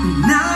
Now